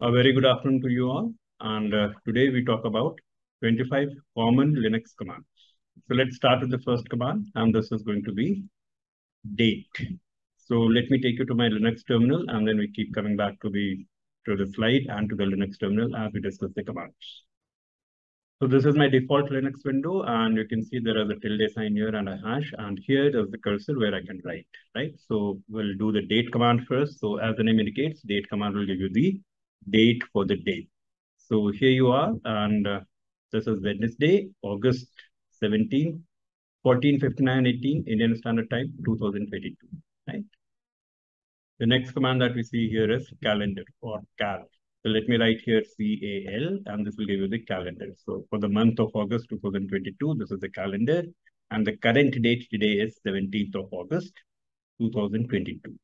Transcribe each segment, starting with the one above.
A very good afternoon to you all. And uh, today we talk about 25 common Linux commands. So let's start with the first command. And this is going to be date. So let me take you to my Linux terminal and then we keep coming back to the to the slide and to the Linux terminal as we discuss the commands. So this is my default Linux window and you can see there is a tilde sign here and a hash and here is the cursor where I can write, right? So we'll do the date command first. So as the name indicates, date command will give you the date for the day. So here you are, and uh, this is Wednesday, August 17, 1459 18 Indian Standard Time 2022. Right. The next command that we see here is calendar or cal. So let me write here C-A-L, and this will give you the calendar. So for the month of August 2022, this is the calendar, and the current date today is 17th of August 2022.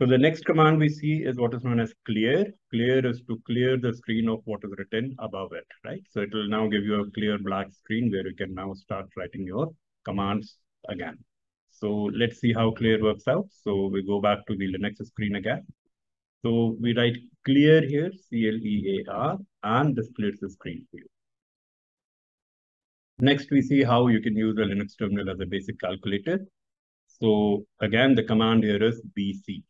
So the next command we see is what is known as clear. Clear is to clear the screen of what is written above it, right? So it will now give you a clear black screen where you can now start writing your commands again. So let's see how clear works out. So we go back to the Linux screen again. So we write clear here, C-L-E-A-R, and this clears the screen for you. Next, we see how you can use a Linux terminal as a basic calculator. So again, the command here is BC.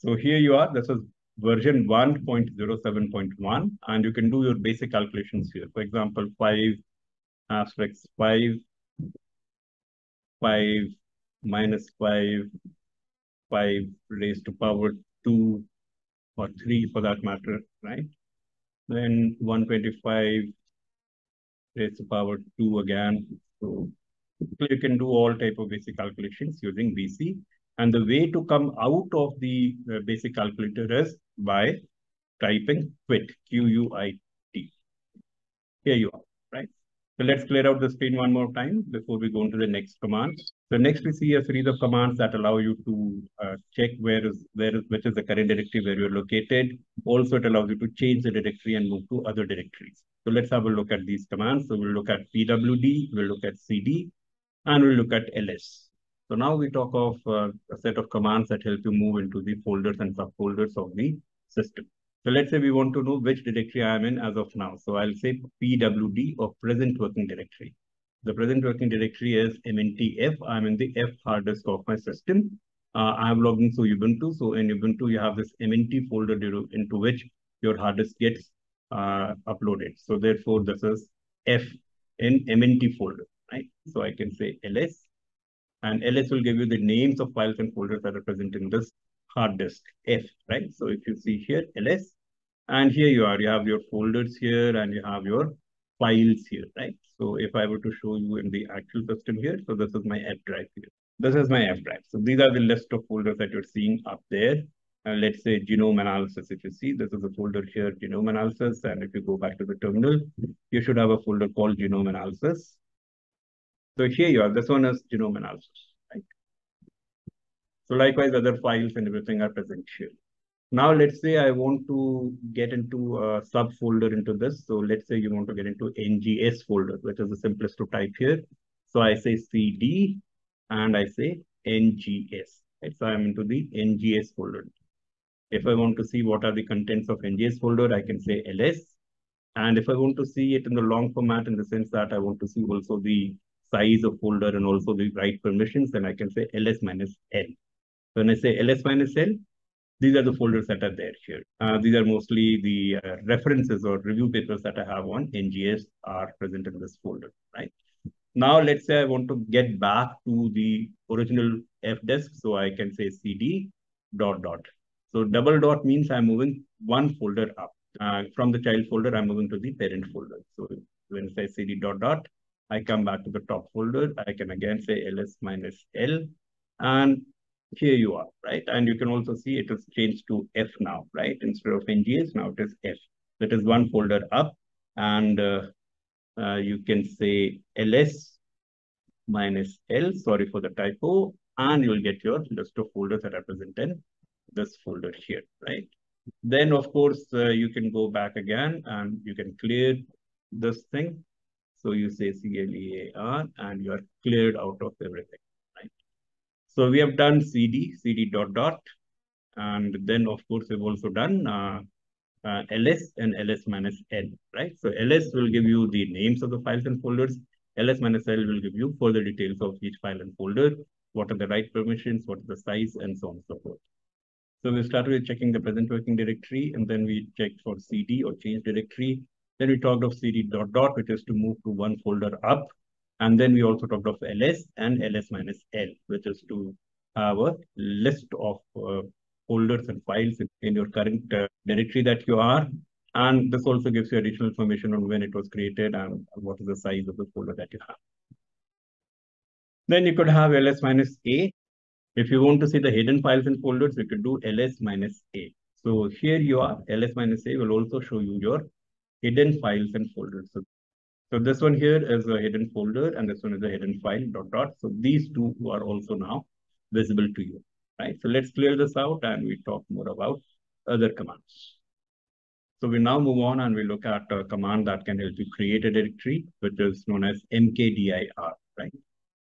So here you are, this is version 1.07.1, and you can do your basic calculations here. For example, 5 asterisk 5, 5 minus 5, 5 raised to power 2, or 3 for that matter, right? Then 125 raised to power 2 again. So you can do all type of basic calculations using BC. And the way to come out of the uh, basic calculator is by typing quit, Q-U-I-T. Here you are, right? So let's clear out the screen one more time before we go into the next command. So next we see a series of commands that allow you to uh, check where is where is which is the current directory where you're located. Also, it allows you to change the directory and move to other directories. So let's have a look at these commands. So we'll look at pwd, we'll look at cd, and we'll look at ls. So now we talk of uh, a set of commands that help you move into the folders and subfolders of the system. So let's say we want to know which directory I am in as of now. So I'll say pwd or present working directory. The present working directory is mntf. I'm in the F hard disk of my system. Uh, I'm logged into Ubuntu. So in Ubuntu, you have this mnt folder into which your hard disk gets uh, uploaded. So therefore, this is F in mnt folder, right? So I can say ls and ls will give you the names of files and folders that are present in this hard disk F, right? So if you see here, ls, and here you are, you have your folders here and you have your files here, right? So if I were to show you in the actual system here, so this is my F drive here. This is my F drive. So these are the list of folders that you're seeing up there. And let's say genome analysis. If you see, this is a folder here, genome analysis. And if you go back to the terminal, you should have a folder called genome analysis. So here you are, this one is genome analysis, right? So likewise, other files and everything are present here. Now, let's say I want to get into a subfolder into this. So let's say you want to get into NGS folder, which is the simplest to type here. So I say CD and I say NGS. Right? So I'm into the NGS folder. If I want to see what are the contents of NGS folder, I can say ls. And if I want to see it in the long format in the sense that I want to see also the size of folder and also the write permissions, then I can say ls minus l. When I say ls minus l, these are the folders that are there here. Uh, these are mostly the uh, references or review papers that I have on NGS are present in this folder, right? Now, let's say I want to get back to the original F disk. So I can say CD dot dot. So double dot means I'm moving one folder up. Uh, from the child folder, I'm moving to the parent folder. So when I say CD dot dot, I come back to the top folder. I can again say ls minus l. And here you are, right? And you can also see it is changed to F now, right? Instead of NGS, now it is F. That is one folder up. And uh, uh, you can say ls minus l, sorry for the typo, and you'll get your list of folders that are present in this folder here, right? Then, of course, uh, you can go back again and you can clear this thing. So you say C-L-E-A-R and you are cleared out of everything, right? So we have done cd, cd dot dot, and then of course we've also done uh, uh, ls and ls minus l, right? So ls will give you the names of the files and folders. ls minus l will give you further details of each file and folder, what are the write permissions, what is the size, and so on and so forth. So we started with checking the present working directory, and then we checked for cd or change directory. Then we talked of cd dot dot, which is to move to one folder up. And then we also talked of ls and ls minus l, which is to have a list of uh, folders and files in your current uh, directory that you are. And this also gives you additional information on when it was created and what is the size of the folder that you have. Then you could have ls minus a. If you want to see the hidden files and folders, you could do ls minus a. So here you are, ls minus a will also show you your hidden files and folders. So, so this one here is a hidden folder and this one is a hidden file dot dot. So these two are also now visible to you right? So let's clear this out and we talk more about other commands. So we now move on and we look at a command that can help you create a directory, which is known as mkdir, right?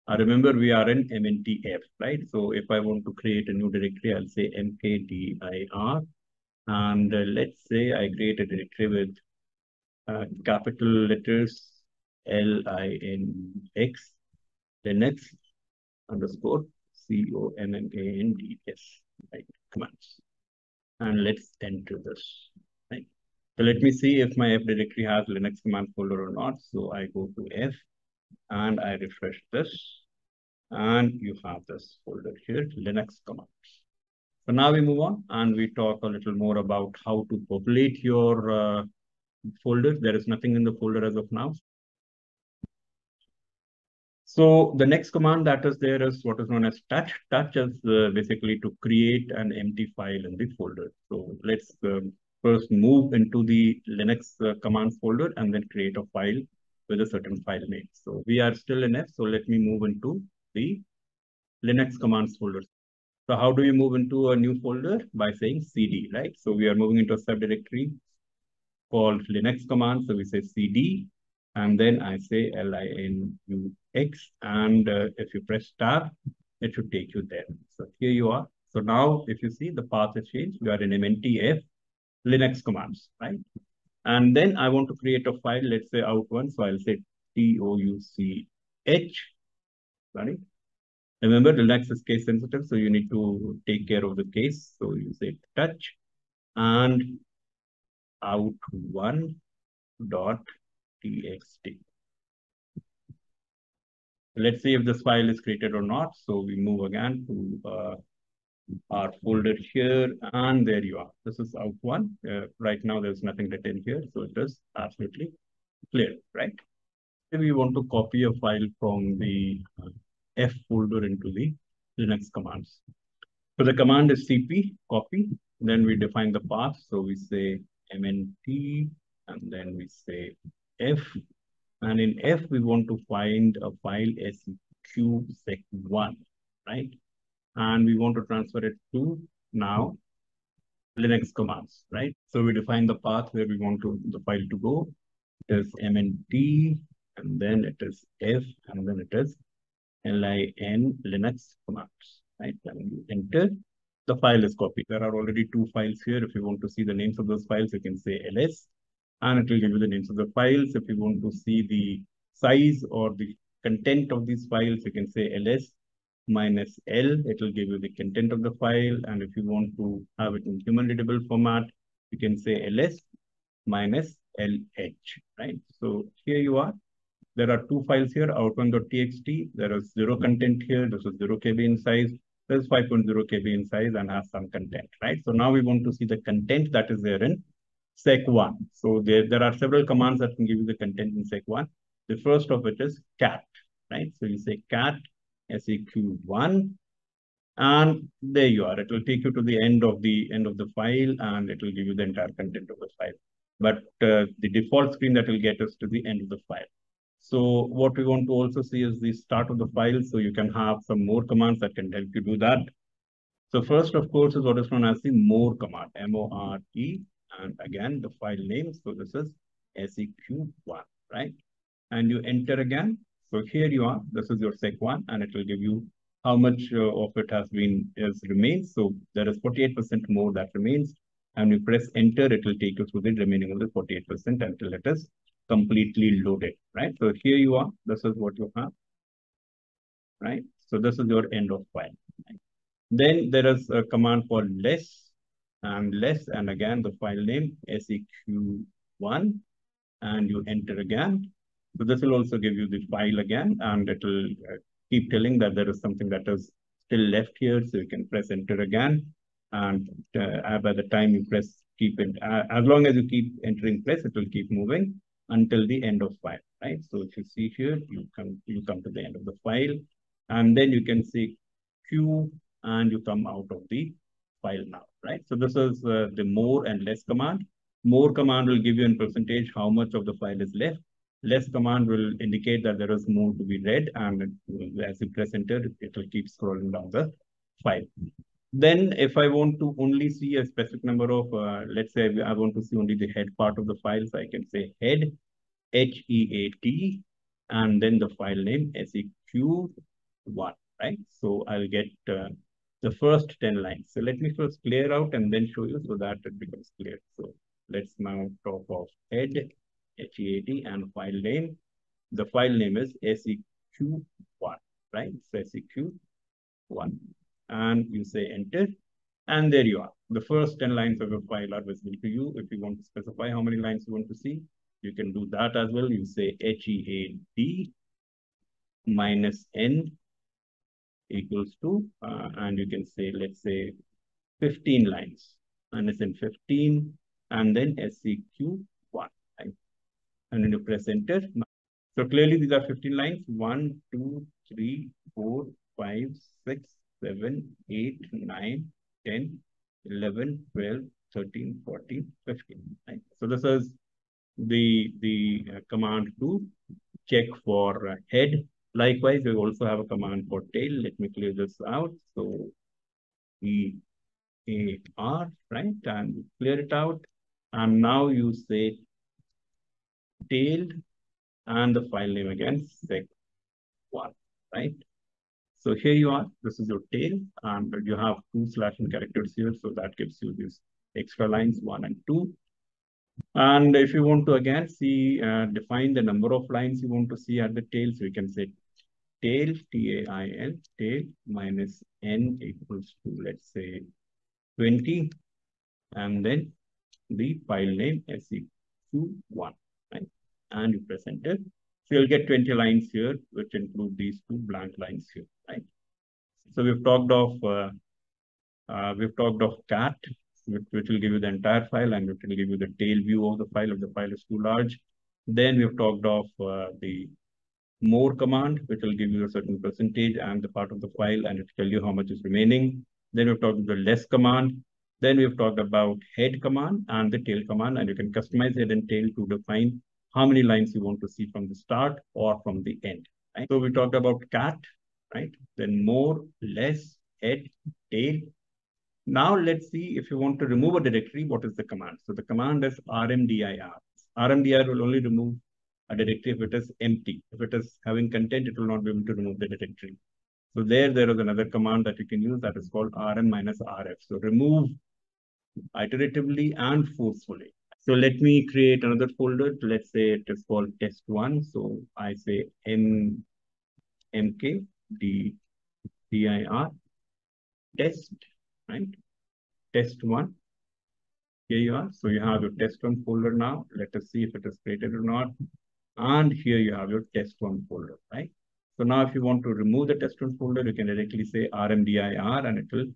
I remember we are in mntf, right? So if I want to create a new directory, I'll say mkdir. And uh, let's say I create a directory with uh, capital letters L-I-N-X, Linux underscore C-O-M-M-A-N-D-S, right, commands. And let's enter this, right? So let me see if my F directory has Linux command folder or not. So I go to F and I refresh this and you have this folder here, Linux commands. So now we move on and we talk a little more about how to populate your uh, folder. There is nothing in the folder as of now. So the next command that is there is what is known as touch. Touch is uh, basically to create an empty file in the folder. So let's uh, first move into the Linux uh, commands folder and then create a file with a certain file name. So we are still in F. So let me move into the Linux commands folder. So how do you move into a new folder? By saying cd, right? So we are moving into a subdirectory called Linux command. So we say cd and then I say L-I-N-U-X, and uh, if you press tab, it should take you there. So here you are. So now, if you see, the path has changed. We are in MNTF Linux commands, right? And then I want to create a file, let's say out one. So I'll say T-O-U-C-H, right? Remember, Linux is case sensitive, so you need to take care of the case. So you say touch and out one dot txt. Let's see if this file is created or not. So we move again to uh, our folder here, and there you are. This is out one. Uh, right now, there's nothing written here, so it is absolutely clear, right? If we want to copy a file from the uh, F folder into the Linux commands. So the command is cp copy. Then we define the path. So we say mnt, and then we say F. And in F, we want to find a file seq-sec1, right? And we want to transfer it to now Linux commands, right? So we define the path where we want to the file to go. It is mnt, and then it is F, and then it is lin Linux commands, right? And you enter, the file is copied. There are already two files here. If you want to see the names of those files, you can say ls and it will give you the names of the files. If you want to see the size or the content of these files, you can say ls minus l. It will give you the content of the file. And if you want to have it in human readable format, you can say ls minus lh, right? So here you are. There are two files here, out1.txt. There is zero content here. This is 0 KB in size. Is 5.0 KB in size and has some content, right? So now we want to see the content that is there in seq1. So there, there are several commands that can give you the content in seq1. The first of which is cat, right? So you say cat seq1 and there you are. It will take you to the end of the end of the file and it will give you the entire content of the file. But uh, the default screen that will get us to the end of the file. So what we want to also see is the start of the file. So you can have some more commands that can help you do that. So first, of course, is what is known as the more command, M-O-R-E and again the file name. So this is seq1, right? And you enter again. So here you are. This is your seq1, and it will give you how much uh, of it has been is remains. So there is 48% more that remains. And you press enter, it will take you through the remaining of the 48% until it is completely loaded, right? So here you are, this is what you have, right? So this is your end of file. Right? Then there is a command for less and less, and again, the file name seq1, and you enter again. So this will also give you the file again, and it will uh, keep telling that there is something that is still left here. So you can press enter again. And uh, by the time you press keep it, uh, as long as you keep entering press, it will keep moving until the end of file, right? So if you see here, you come, you come to the end of the file and then you can see Q and you come out of the file now, right? So this is uh, the more and less command. More command will give you in percentage how much of the file is left less command will indicate that there is more to be read and as you press enter, it will keep scrolling down the file. Then if I want to only see a specific number of, uh, let's say I want to see only the head part of the file, so I can say head, H-E-A-D, and then the file name SEQ1, right? So I'll get uh, the first 10 lines. So let me first clear out and then show you so that it becomes clear. So let's now talk of head HEAD and file name. The file name is SEQ1, right? So SEQ1. And you say enter. And there you are. The first 10 lines of your file are visible to you. If you want to specify how many lines you want to see, you can do that as well. You say HEAD minus N equals to, uh, and you can say, let's say 15 lines. And it's in 15 and then SEQ 1. Right? and then you press enter. So clearly these are 15 lines. 1, 2, 3, 4, 5, 6, 7, 8, 9, 10, 11, 12, 13, 14, 15. Right? So this is the, the uh, command to check for uh, head. Likewise, we also have a command for tail. Let me clear this out. So E A R, right? And clear it out. And now you say tailed and the file name again seq1, right? So here you are, this is your tail and you have two slash and characters here. So that gives you these extra lines one and two. And if you want to again see, uh, define the number of lines you want to see at the tail, so you can say tail, T-A-I-L, tail minus n equals to, let's say, 20. And then the file name SEQ1 right? and you press enter. So you'll get 20 lines here, which include these two blank lines here, right? So we've talked of uh, uh, we've talked of cat, which, which will give you the entire file and it will give you the tail view of the file if the file is too large. Then we've talked of uh, the more command, which will give you a certain percentage and the part of the file and it will tell you how much is remaining. Then we've talked the less command. Then we've talked about head command and the tail command, and you can customize head and tail to define how many lines you want to see from the start or from the end. Right? So we talked about cat, right? Then more, less, head, tail. Now let's see if you want to remove a directory, what is the command? So the command is rmdir. rmdir will only remove a directory if it is empty. If it is having content, it will not be able to remove the directory. So there, there is another command that you can use that is called rm minus rf. So remove iteratively and forcefully. So let me create another folder. Let's say it is called test one. So I say m mk d dir test, right? Test one. Here you are. So you have your test one folder now. Let us see if it is created or not. And here you have your test one folder, right? So now if you want to remove the test one folder, you can directly say rmdir and it will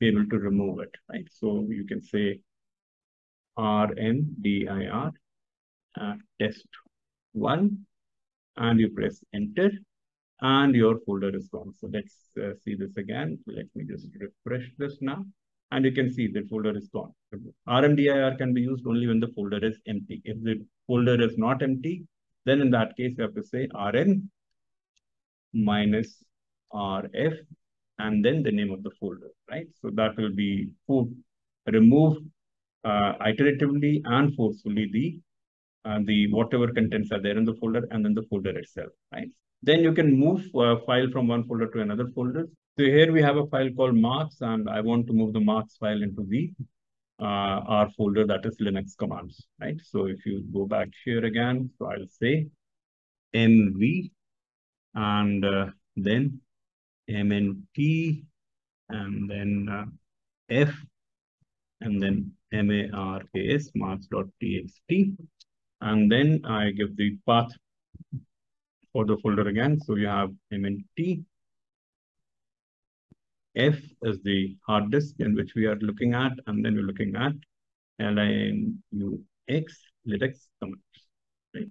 be able to remove it, right? So you can say RMDIR uh, test one and you press enter and your folder is gone. So let's uh, see this again. Let me just refresh this now. And you can see the folder is gone. RMDIR can be used only when the folder is empty. If the folder is not empty, then in that case, you have to say RM minus RF and then the name of the folder, right? So that will be remove uh, iteratively and forcefully the uh, the whatever contents are there in the folder and then the folder itself, right? Then you can move a uh, file from one folder to another folder. So here we have a file called marks and I want to move the marks file into the uh, R folder that is Linux commands, right? So if you go back here again, so I'll say mv and uh, then mnt and then uh, f and then marks marks.txt and then I give the path for the folder again. So you have mnt F is the hard disk in which we are looking at, and then we're looking at linux linux commands, right?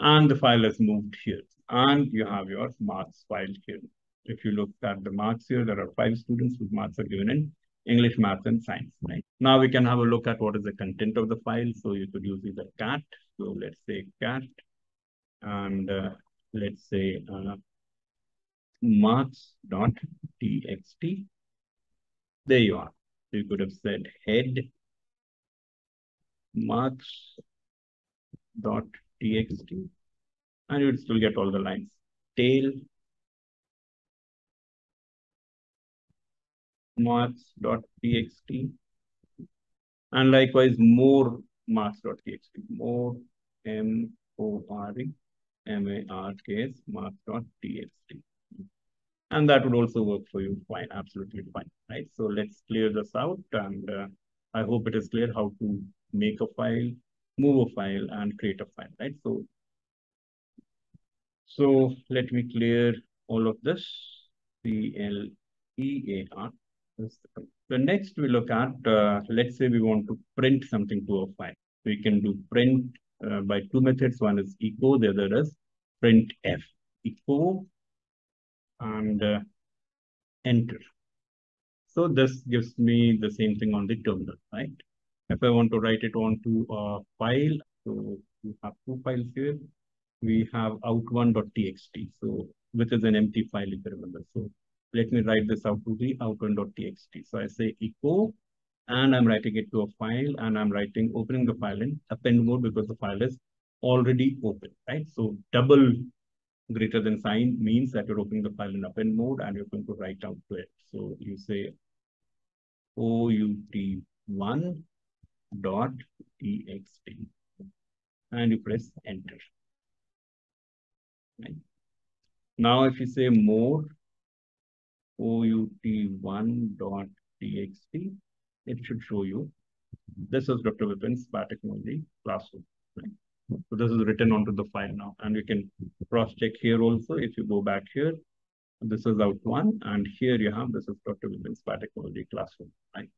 And the file is moved here, and you have your marks file here. If you look at the marks here, there are five students whose marks are given in English, Math, and Science, right? Now we can have a look at what is the content of the file. So you could use either cat. So let's say cat, and uh, let's say uh, marks.txt. There you are. You could have said head marks.txt and you would still get all the lines. Tail marks.txt and likewise more marks.txt more m o r e m a r k s marks.txt and that would also work for you fine, absolutely fine, right? So let's clear this out and uh, I hope it is clear how to make a file, move a file and create a file, right? So, so let me clear all of this, C-L-E-A-R. The next we look at, uh, let's say we want to print something to a file. We can do print uh, by two methods. One is echo, the other is printf. Echo and uh, enter. So this gives me the same thing on the terminal, right? If I want to write it onto a file, so we have two files here. We have out1.txt, so which is an empty file if you remember. So let me write this out to the out1.txt. So I say echo, and I'm writing it to a file, and I'm writing opening the file in append mode because the file is already open, right? So double greater than sign means that you're opening the file in append mode and you're going to write out to it. So you say out1 dot txt and you press enter. Right. Now if you say more out1 dot txt, it should show you this is Dr. Vipin's biotechnology classroom. Right? So this is written onto the file now, and we can cross-check here also. If you go back here, this is out one, and here you have this is Dr. Vipin's biotechnology classroom, right?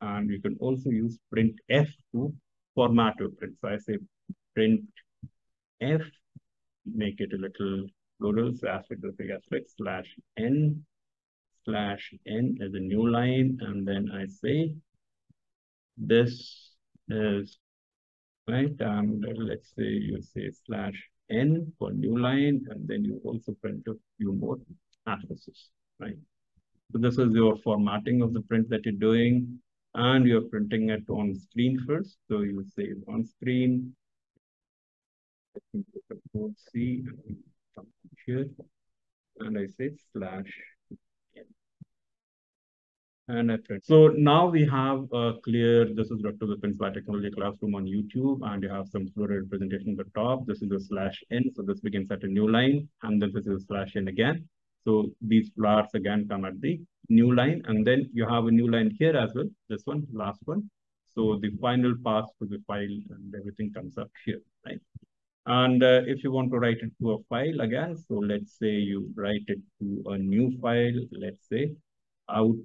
And you can also use print F to format your print. So I say print F, make it a little of the aspect slash N slash N as a new line, and then I say this is right? And uh, let's say you say slash n for new line, and then you also print a few more addresses, right? So this is your formatting of the print that you're doing, and you're printing it on screen first. So you say on screen. I think code C and here, and I say slash and print. So now we have a clear, this is Dr. Vipin's Biotechnology Classroom on YouTube, and you have some floated representation at the top. This is a slash n, so this begins at a new line, and then this is a slash n again. So these flowers again come at the new line, and then you have a new line here as well, this one, last one. So the final pass to the file and everything comes up here, right? And uh, if you want to write it to a file again, so let's say you write it to a new file, let's say out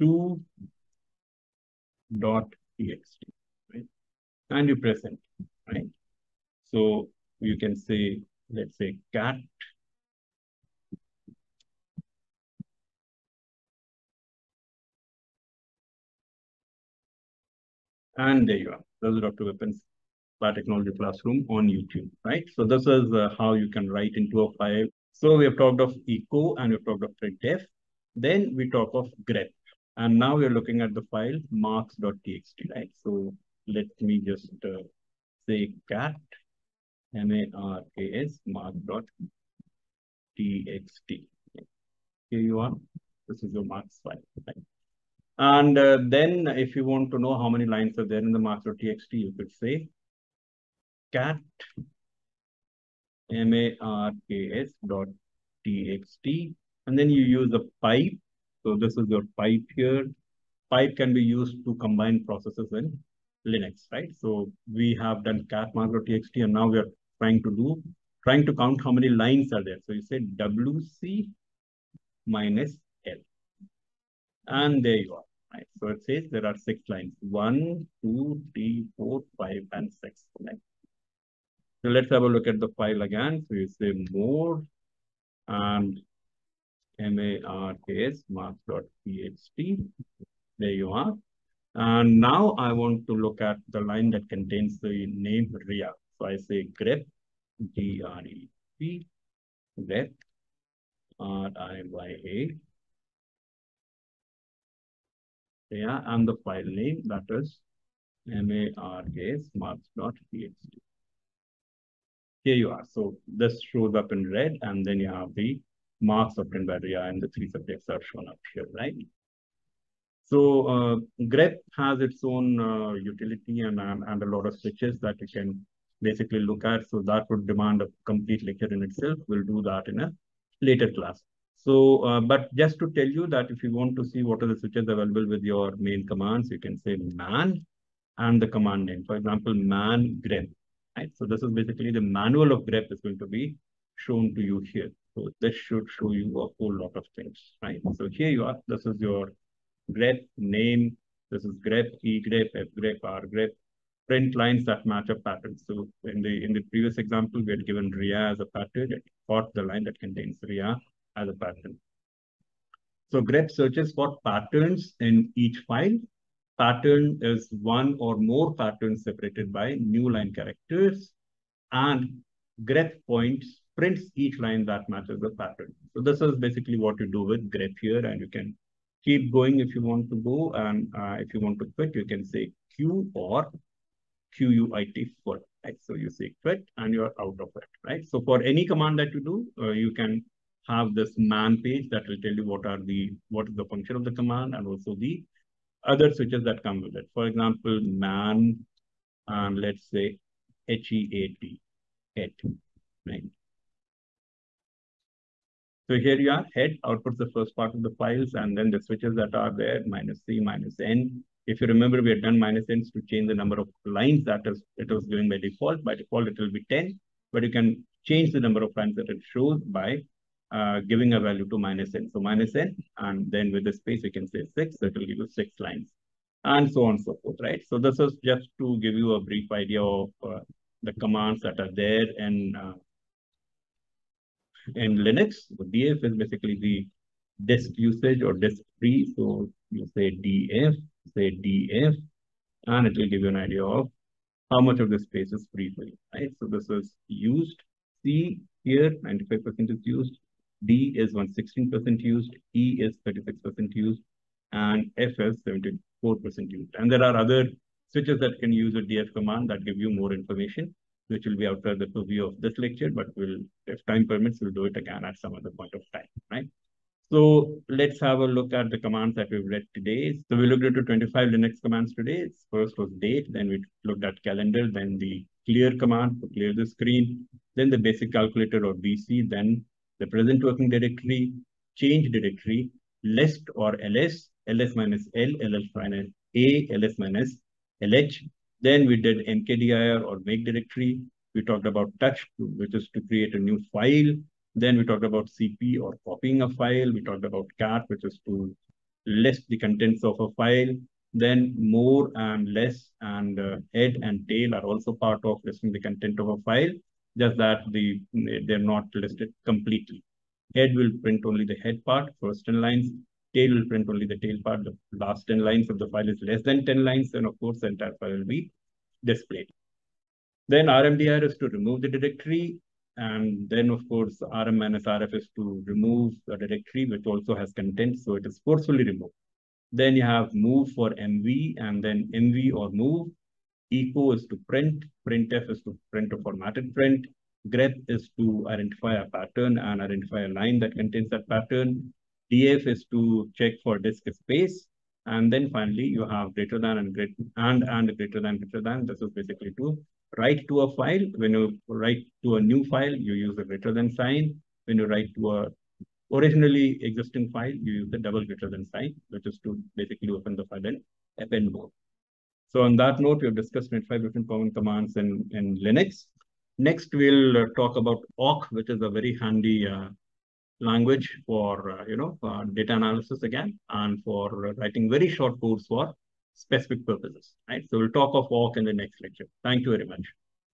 2 dot txt, right? And you press enter, right? So you can say, let's say cat And there you are. This is Dr. Vipin's Biotechnology Classroom on YouTube, right? So this is uh, how you can write into a file. So we have talked of echo and we've talked of printf. Then we talk of grep. And now we're looking at the file marks.txt, right? So let me just uh, say cat M-A-R-K-S mark.txt. Here you are. This is your marks file. Right? And uh, then if you want to know how many lines are there in the marks.txt, you could say cat marks dot txt, and then you use a pipe. So this is your pipe here. Pipe can be used to combine processes in Linux, right? So we have done cat marks.txt, and now we are trying to do, trying to count how many lines are there. So you say wc minus l. And there you are, right? So it says there are six lines, one, two, three, four, five, and six. Right? So let's have a look at the file again. So you say more and marks marks.txt. There you are. And now I want to look at the line that contains the name Riya. So I say grep, G-R-E-P, grep, R-I-Y-A. And the file name that is marks marks.txt. Here you are. So this shows up in red, and then you have the marks obtained by Riya, and the three subjects are shown up here, right? So uh, grep has its own uh, utility and, and, and a lot of switches that you can basically look at. So that would demand a complete lecture in itself. We'll do that in a later class. So, uh, but just to tell you that if you want to see what are the switches available with your main commands, you can say man and the command name. For example, man grep right? So this is basically the manual of grep is going to be shown to you here. So this should show you a whole lot of things, right? So here you are. This is your grep name. This is grep, e grep, f grep, r grep. Print lines that match a pattern. So in the in the previous example, we had given Riya as a pattern. It caught the line that contains Riya as a pattern. So grep searches for patterns in each file pattern is one or more patterns separated by new line characters and grep points prints each line that matches the pattern. So this is basically what you do with grep here and you can keep going if you want to go and uh, if you want to quit you can say Q or QUIT for right? So you say quit and you're out of it, right? So for any command that you do, uh, you can have this man page that will tell you what are the what is the function of the command and also the other switches that come with it. For example, man, and let's say H-E-A-T, head, right? So here you are, head outputs the first part of the files, and then the switches that are there, minus C, minus N. If you remember, we had done minus N to change the number of lines that is it was given by default. By default, it will be 10, but you can change the number of lines that it shows by uh, giving a value to minus n. So minus n, and then with the space, we can say 6, that will give you 6 lines, and so on and so forth, right? So this is just to give you a brief idea of uh, the commands that are there in, uh, in Linux. The df is basically the disk usage or disk free. So you say df, say df, and it will give you an idea of how much of the space is free for you, right? So this is used. C here, 95% is used. D is 116% used, E is 36% used, and F is 74% used. And there are other switches that can use a df command that give you more information, which will be outside the purview of this lecture, but we'll, if time permits, we'll do it again at some other point of time, right? So let's have a look at the commands that we've read today. So we looked into 25 Linux commands today. First was date, then we looked at calendar, then the clear command to clear the screen, then the basic calculator or BC, then the present working directory, change directory, list or ls, ls minus l, ls minus a, ls minus lh. Then we did mkdir or make directory. We talked about touch, which is to create a new file. Then we talked about cp or copying a file. We talked about cat, which is to list the contents of a file. Then more and less and uh, head and tail are also part of listing the content of a file just that the they're not listed completely. Head will print only the head part, first 10 lines. Tail will print only the tail part. The last 10 lines of the file is less than 10 lines, then of course the entire file will be displayed. Then RMDR is to remove the directory. And then of course, RM minus RF is to remove the directory, which also has content. So it is forcefully removed. Then you have move for MV and then MV or move echo is to print, printf is to print a formatted print, grep is to identify a pattern and identify a line that contains that pattern, df is to check for disk space. And then finally, you have greater than and greater and and greater than greater than. This is basically to write to a file. When you write to a new file, you use a greater than sign. When you write to a originally existing file, you use the double greater than sign, which is to basically open the file in append mode. So on that note, we have discussed 25 different common commands in, in Linux. Next, we'll talk about awk, which is a very handy uh, language for, uh, you know, data analysis again, and for writing very short codes for specific purposes, right? So we'll talk of awk in the next lecture. Thank you very much.